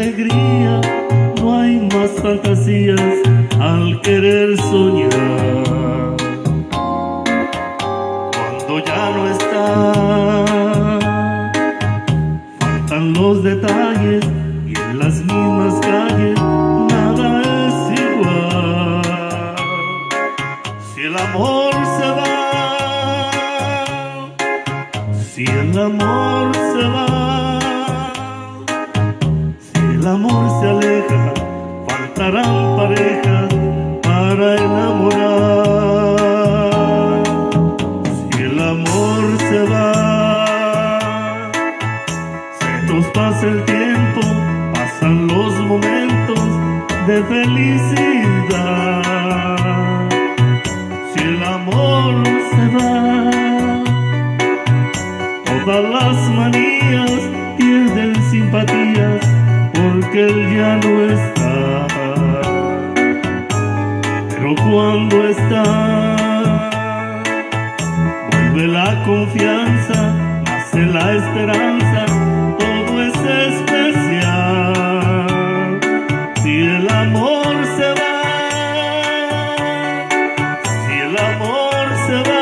alegría, no hay más fantasías al querer soñar. Cuando ya no está, faltan los detalles y en las mismas calles nada es igual. Si el amor se va, si el amor se va, el amor se aleja, faltarán parejas para enamorar. Si el amor se va, se nos pasa el tiempo, pasan los momentos de felicidad. Si el amor se va, todas las manías pierden simpatías porque él ya no está. Pero cuando está, vuelve la confianza, nace la esperanza, todo es especial. Si el amor se va, si el amor se va,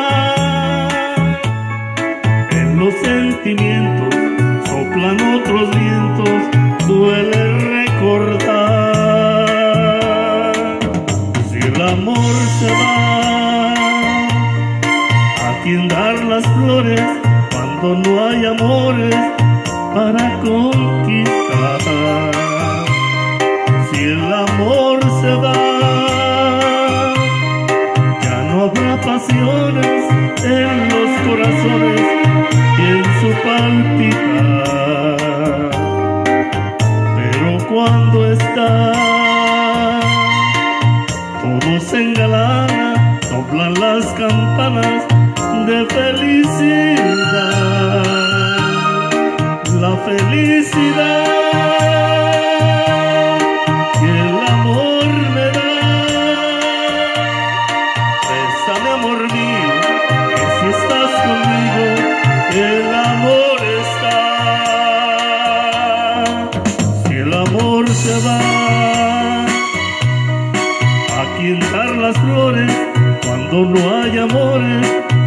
conquistar. Si el amor se va, ya no habrá pasiones en los corazones y en su palpitar. Pero cuando está, todo se engalana, soplan las campanas de felicidad. La felicidad que el amor me da. Bésame, amor mío, que si estás conmigo, el amor está. Si el amor se va, a quien dar las flores cuando no hay amores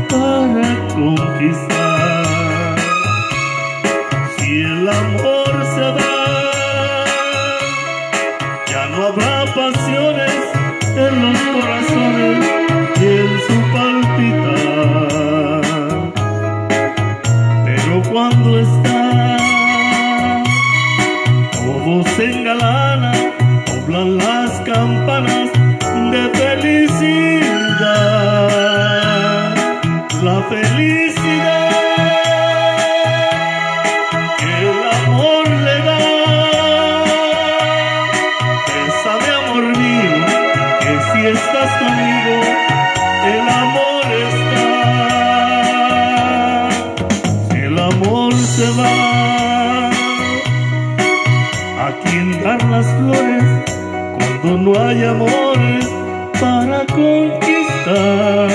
para conquistar. Amor se va, ya no habrá pasiones en los corazones y en su palpitar. Pero cuando está, todo se engalana, doblan las campanas de felicidad. La felicidad hay amores para conquistar.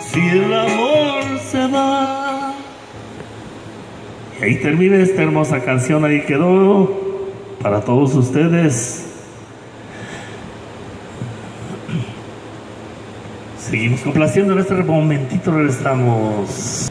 Si el amor se va. Y ahí termina esta hermosa canción, ahí quedó para todos ustedes. Seguimos complaciendo en este momentito, regresamos.